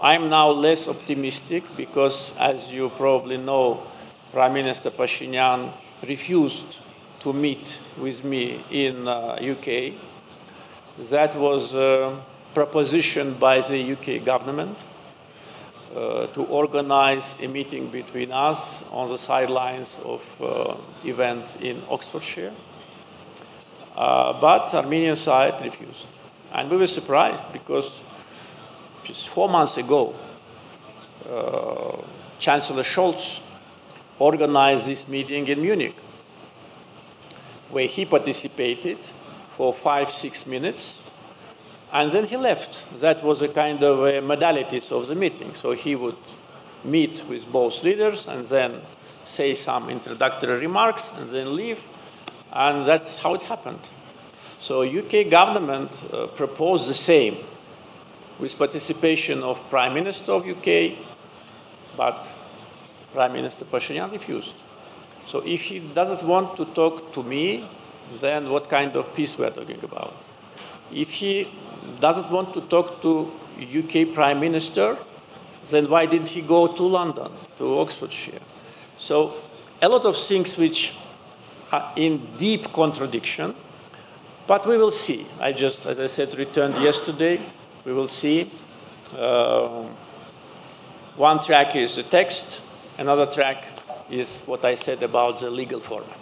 I'm now less optimistic because, as you probably know, Prime Minister Pashinyan refused to meet with me in uh, UK. That was a proposition by the UK government uh, to organize a meeting between us on the sidelines of uh, event in Oxfordshire. Uh, but Armenian side refused. And we were surprised because four months ago, uh, Chancellor Scholz organized this meeting in Munich, where he participated for five, six minutes, and then he left. That was a kind of a modalities of the meeting. So he would meet with both leaders and then say some introductory remarks and then leave. And that's how it happened. So UK government uh, proposed the same with participation of Prime Minister of UK, but Prime Minister Pashinyan refused. So if he doesn't want to talk to me, then what kind of peace we're talking about? If he doesn't want to talk to UK Prime Minister, then why didn't he go to London, to Oxfordshire? So a lot of things which are in deep contradiction, but we will see. I just, as I said, returned yesterday we will see. Uh, one track is the text, another track is what I said about the legal format.